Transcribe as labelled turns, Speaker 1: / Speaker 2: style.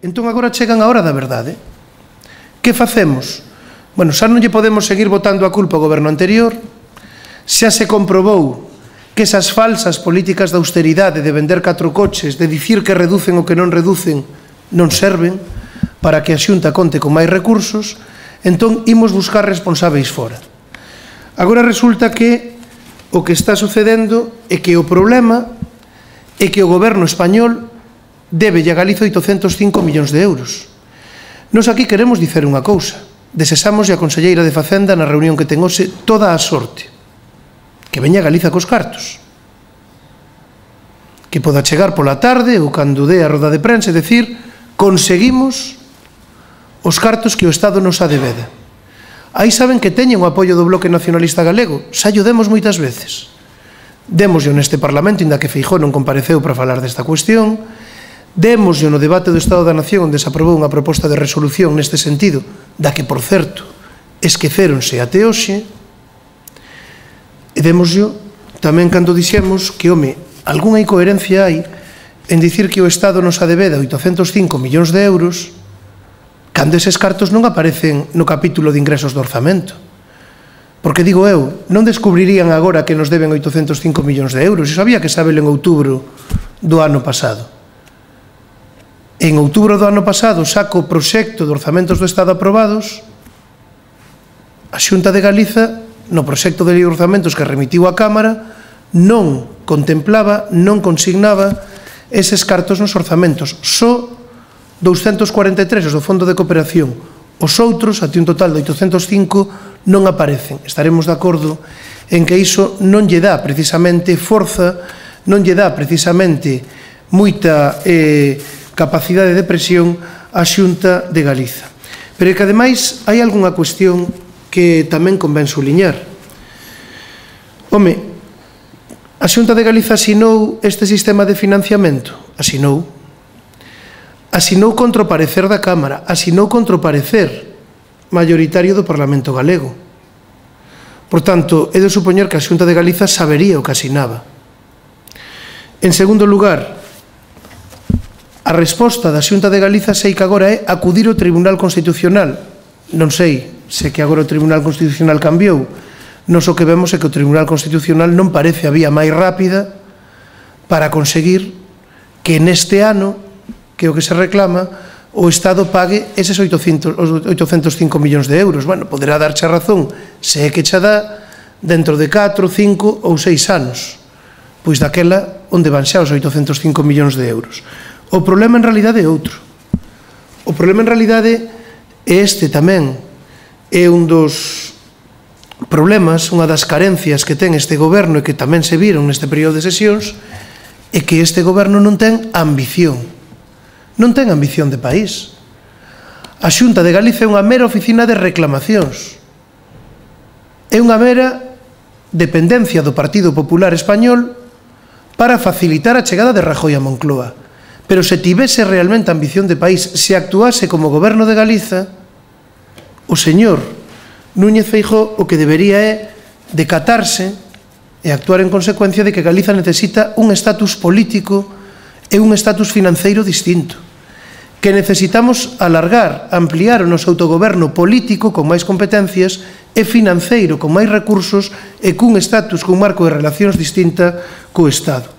Speaker 1: Entón agora chegan a hora da verdade. Que facemos? Bueno, xa non lle podemos seguir votando a culpa ao goberno anterior. Xa se comprobou que esas falsas políticas de austeridade, de vender catro coches, de dicir que reducen o que non reducen, non serven para que a xunta conte con máis recursos, entón imos buscar responsáveis fora. Agora resulta que o que está sucedendo é que o problema é que o goberno español debe a Galiza 805 millóns de euros. Nos aquí queremos dicer unha cousa. Desesamos a Conselleira de Facenda na reunión que ten hoxe toda a sorte. Que veña a Galiza cos cartos. Que poda chegar pola tarde ou cando dé a roda de prensa e decir conseguimos os cartos que o Estado nos adeveda. Aí saben que teñen o apoio do Bloque Nacionalista Galego, xa o demos moitas veces. Demoslle neste Parlamento, inda que Feijó non compareceu para falar desta cuestión, Demoslle no debate do Estado da Nación onde se aprobou unha proposta de resolución neste sentido, da que, por certo, esqueceronse até hoxe, e demoslle tamén cando dixemos que, home, algunha incoherencia hai en dicir que o Estado nos adebeda 805 millóns de euros cando eses cartos non aparecen no capítulo de ingresos do orzamento. Porque digo eu, non descubrirían agora que nos deben 805 millóns de euros, iso había que sabelo en outubro do ano pasado en outubro do ano pasado saco o proxecto de orzamentos do Estado aprobados, a Xunta de Galiza, no proxecto de lei de orzamentos que remitiu á Cámara, non contemplaba, non consignaba eses cartos nos orzamentos. Só 243 os do Fondo de Cooperación. Os outros, ate un total de 805, non aparecen. Estaremos de acordo en que iso non lle dá precisamente forza, non lle dá precisamente moita eh, capacidade de presión á Xunta de Galiza. Pero é que ademais hai algunha cuestión que tamén convén suliñar. Home, a Xunta de Galiza asinou este sistema de financiamento, asinou, asinou contra o parecer da Cámara, asinou contra o parecer maioritario do Parlamento Galego. Por tanto, é de supoñer que a Xunta de Galiza sabería o que asinaba. En segundo lugar, A resposta da Xunta de Galiza sei que agora é acudir ao Tribunal Constitucional. Non sei, sei que agora o Tribunal Constitucional cambiou. Nos o que vemos é que o Tribunal Constitucional non parece a vía máis rápida para conseguir que neste ano, que é o que se reclama, o Estado pague eses 800, 805 millóns de euros. Bueno, poderá darche a razón, se é que xa dá dentro de 4, 5 ou 6 anos. Pois daquela onde van xa os 805 millóns de euros. O problema en realidade é outro. O problema en realidade é este tamén. É un dos problemas, unha das carencias que ten este goberno e que tamén se viron neste período de sesións, é que este goberno non ten ambición. Non ten ambición de país. A Xunta de Galicia é unha mera oficina de reclamacións. É unha mera dependencia do Partido Popular Español para facilitar a chegada de Rajoy a Moncloa. Pero se tivese realmente ambición de país, se actuase como goberno de Galiza, o señor Núñez Feijó o que debería é decatarse e actuar en consecuencia de que Galiza necesita un estatus político e un estatus financeiro distinto que necesitamos alargar, ampliar o noso autogoberno político con máis competencias e financeiro con máis recursos e cun estatus, cun marco de relacións distinta co Estado.